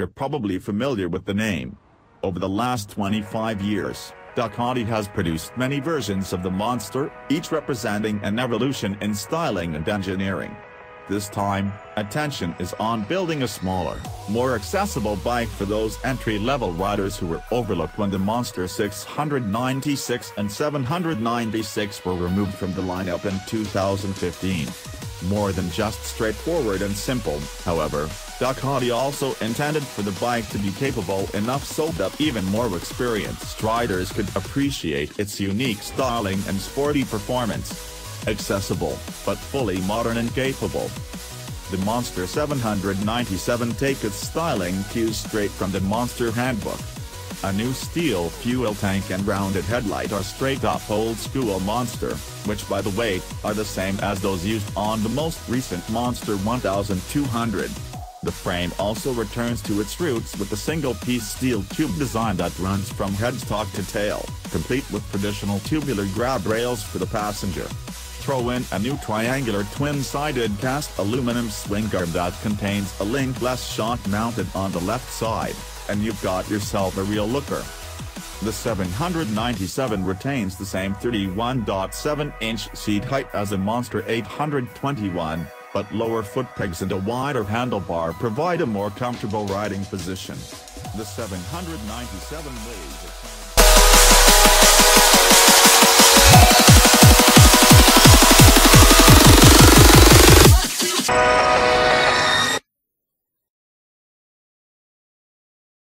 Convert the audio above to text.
you're probably familiar with the name. Over the last 25 years, Ducati has produced many versions of the Monster, each representing an evolution in styling and engineering. This time, attention is on building a smaller, more accessible bike for those entry-level riders who were overlooked when the Monster 696 and 796 were removed from the lineup in 2015. More than just straightforward and simple, however, Ducati also intended for the bike to be capable enough so that even more experienced riders could appreciate its unique styling and sporty performance accessible, but fully modern and capable. The Monster 797 take its styling cues straight from the Monster Handbook. A new steel fuel tank and rounded headlight are straight up old school Monster, which by the way, are the same as those used on the most recent Monster 1200. The frame also returns to its roots with a single-piece steel tube design that runs from headstock to tail, complete with traditional tubular grab rails for the passenger throw in a new triangular twin-sided cast aluminum swing arm that contains a linkless shock mounted on the left side, and you've got yourself a real looker. The 797 retains the same 31.7-inch seat height as a Monster 821, but lower foot pegs and a wider handlebar provide a more comfortable riding position. The 797 weighs